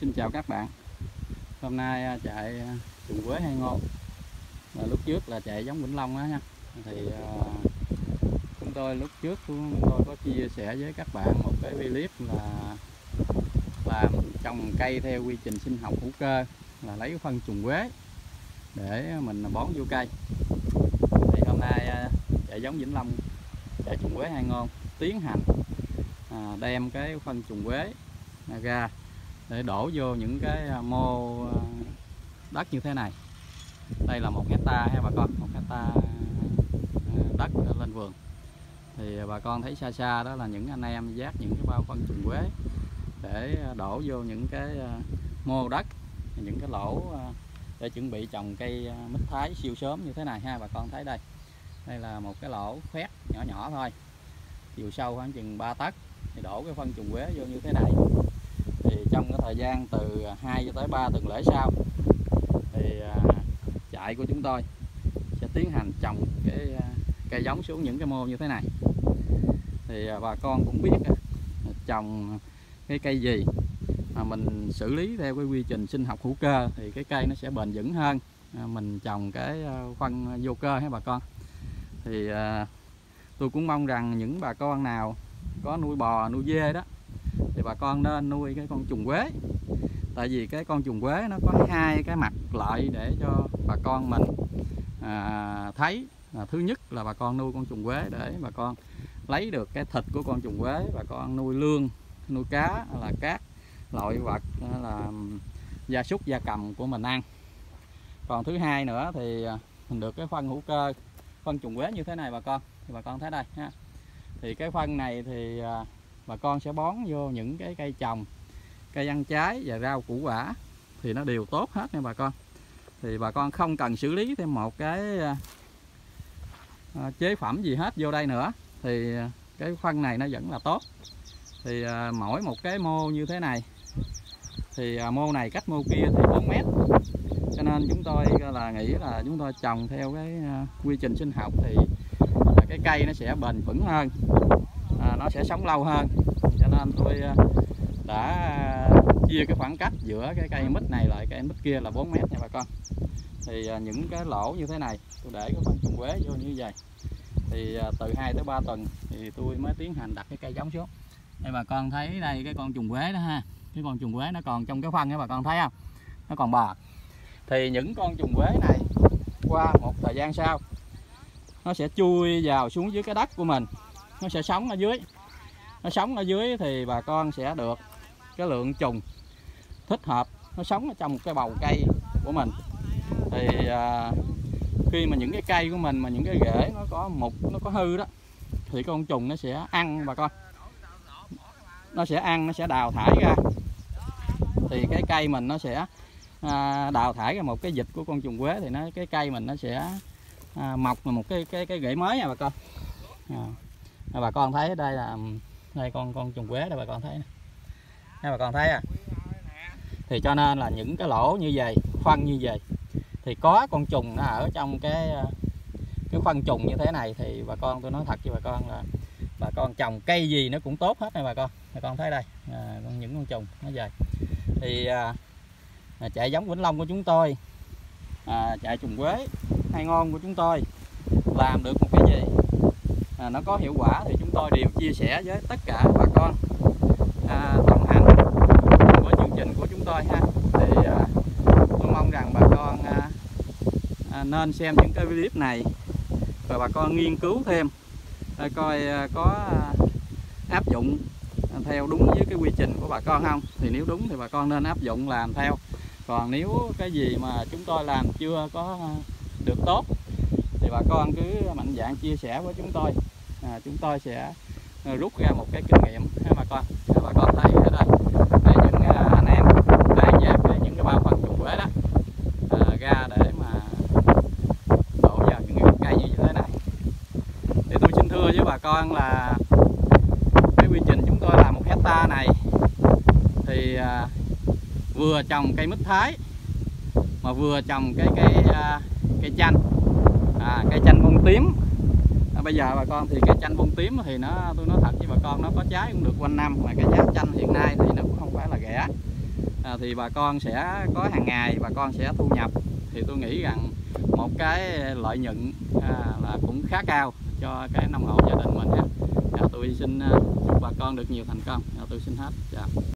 xin chào các bạn. Hôm nay à, chạy à, trùng quế hay ngon là lúc trước là chạy giống vĩnh long á nha. Thì à, chúng tôi lúc trước chúng tôi có chia sẻ với các bạn một cái clip là làm trồng cây theo quy trình sinh học hữu cơ là lấy phân trùng quế để mình bón vô cây. Thì hôm nay à, chạy giống vĩnh long chạy trùng quế hay ngon tiến hành à, đem cái phân trùng quế ra để đổ vô những cái à, mô à, đất như thế này. Đây là một hecta ha bà con, một hecta à, đất lên vườn. Thì bà con thấy xa xa đó là những anh em giác những cái bao phân trùng quế để đổ vô những cái mô đất, những cái lỗ để chuẩn bị trồng cây mít thái siêu sớm như thế này ha bà con thấy đây. Đây là một cái lỗ khoét nhỏ nhỏ thôi. Chiều sâu khoảng chừng 3 tấc, thì đổ cái phân trùng quế vô như thế này thì trong cái thời gian từ 2 cho tới 3 tuần lễ sau, thì à, trại của chúng tôi sẽ tiến hành trồng cái à, cây giống xuống những cái mô như thế này. Thì à, bà con cũng biết trồng cái cây gì mà mình xử lý theo cái quy trình sinh học hữu cơ thì cái cây nó sẽ bền vững hơn. Mình trồng cái phân vô cơ hay bà con? Thì tôi cũng mong rằng những bà con nào có nuôi bò, nuôi dê đó thì bà con nên nuôi cái con trùng quế. Tại vì cái con trùng quế nó có hai cái mặt lợi để cho bà con mình à, thấy. À, thứ nhất là bà con nuôi con trùng quế để bà con lấy được cái thịt của con trùng quế. Bà con nuôi lương nuôi cá là các loại vật là gia súc gia cầm của mình ăn. Còn thứ hai nữa thì à, mình được cái phân hữu cơ phân trùng quế như thế này bà con. Thì bà con thấy đây ha. Thì cái phân này thì à, bà con sẽ bón vô những cái cây trồng, cây ăn trái và rau củ quả thì nó đều tốt hết nha bà con. Thì bà con không cần xử lý thêm một cái à, à, chế phẩm gì hết vô đây nữa. Thì à, cái phân này nó vẫn là tốt. Thì mỗi một cái mô như thế này, thì mô này cách mô kia thì 4 mét. Cho nên chúng tôi là, nghĩ là chúng tôi trồng theo cái quy trình sinh học thì cái cây nó sẽ bền vững hơn à, nó sẽ sống lâu hơn. Cho nên tôi à, đã chia cái khoảng cách giữa cái cây mít này lại cây mít kia là 4 mét nha bà con. Thì à, những cái lỗ như thế này tôi để cái phân trùng quế vô như vậy. Thì à, từ 2 tới 3 tuần thì tôi mới tiến hành đặt cái cây giống xuống. Đây bà con thấy đây cái con trùng quế đó ha. Cái con trùng quế nó còn trong cái phân đó bà con thấy không? Nó còn bò thì những con trùng quế này qua một thời gian sau nó sẽ chui vào xuống dưới cái đất của mình nó sẽ sống ở dưới. Nó sống ở dưới thì bà con sẽ được cái lượng trùng thích hợp. Nó sống ở trong một cái bầu cây của mình. Thì à, khi mà những cái cây của mình mà những cái rễ nó có mục nó có hư đó thì con trùng nó sẽ ăn bà con. Nó sẽ ăn nó sẽ đào thải ra. Thì cái cây mình nó sẽ à, đào thải ra một cái dịch của con trùng quế thì nó cái cây mình nó sẽ à, mọc một cái cái cái rễ mới nha bà con. À, bà con thấy đây là ừ, đây con con trùng quế đây bà con thấy nè. Bà con thấy à? Thì cho nên là những cái lỗ như vậy phân như vậy thì có con trùng nó ở trong cái ờ, cái phân trùng như thế này thì bà con tôi nói thật với bà con là bà con trồng cây gì nó cũng tốt hết nè bà con. Bà con thấy đây à, những con trùng nó về thì à, chạy giống vĩnh long của chúng tôi à, chạy trùng quế hay ngon của chúng tôi làm được một cái gì? À, nó có hiệu quả thì chúng tôi đều chia sẻ với tất cả bà con à, đồng hành với chương trình của chúng tôi ha. Thì à, tôi mong rằng bà con à, à, nên xem những cái clip này và bà con nghiên cứu thêm à, coi à, có à, áp dụng theo đúng với cái quy trình của bà con không. Thì nếu đúng thì bà con nên áp dụng làm theo. Còn nếu cái gì mà chúng tôi làm chưa có được tốt thì bà con cứ mạnh dạng chia sẻ với chúng tôi à, chúng tôi sẽ à, rút ra một cái kinh nghiệm. Ha bà con ha, bà con thấy ở đây đây những à, anh em đang dẹp những cái bao phần trùng quế đó à, ra để mà đổ vào những cây như thế này. Thì tôi xin thưa với bà con là cái quy trình chúng tôi làm một hecta này thì à, vừa trồng cây mít thái mà vừa trồng cái cây à, cây chanh à, cây chanh bông tím à, bây giờ bà con thì cái chanh bông tím thì nó tôi nói thật với bà con nó có trái cũng được quanh năm mà cái giá chanh hiện nay thì nó cũng không phải là rẻ. À, thì bà con sẽ có hàng ngày bà con sẽ thu nhập. Thì tôi nghĩ rằng một cái lợi nhuận à, là cũng khá cao cho cái nông hộ gia đình mình ha. À, tôi xin ờ, chúc bà con được nhiều thành công. À, tôi xin hết. Chào